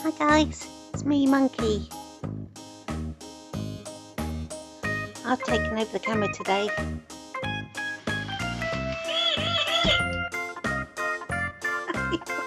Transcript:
Hi guys, it's me Monkey. I've taken over the camera today.